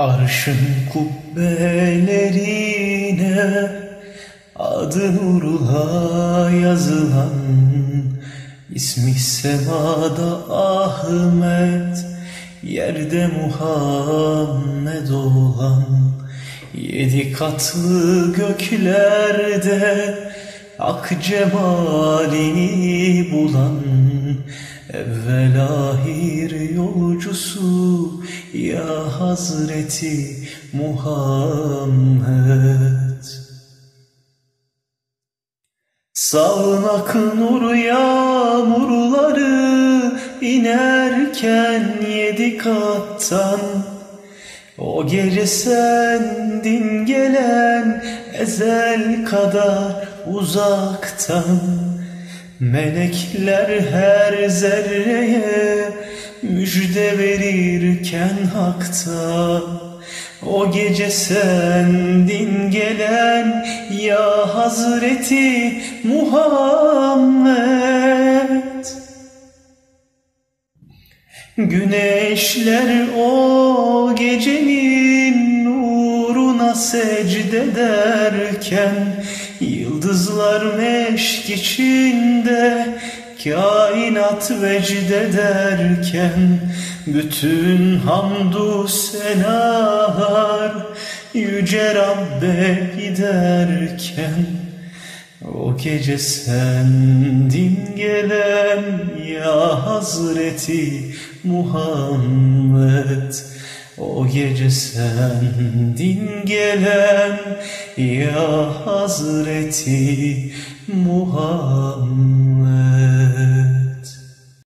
Arşın kubbelerine adı nurla yazılan ismi semada Ahmet yerde Muhammed olan yedi katlı göklerde ak cemalini bulan Evvel ahir yolcusu ya Hazreti Muhammed. Sağnak nur yağmurları inerken yedi kattan O gece sendin gelen ezel kadar uzaktan Melekler her zerreye müjde verirken hakta. O gece sendin gelen ya Hazreti Muhammed Güneşler o gecenin nuruna secde derken Yıldızlar meşk içinde kainat vecd ederken Bütün hamdu senalar yüce Rabbe giderken o gece sendin gelen ya Hazreti Muhammed. O gece sendin gelen ya Hazreti Muhammed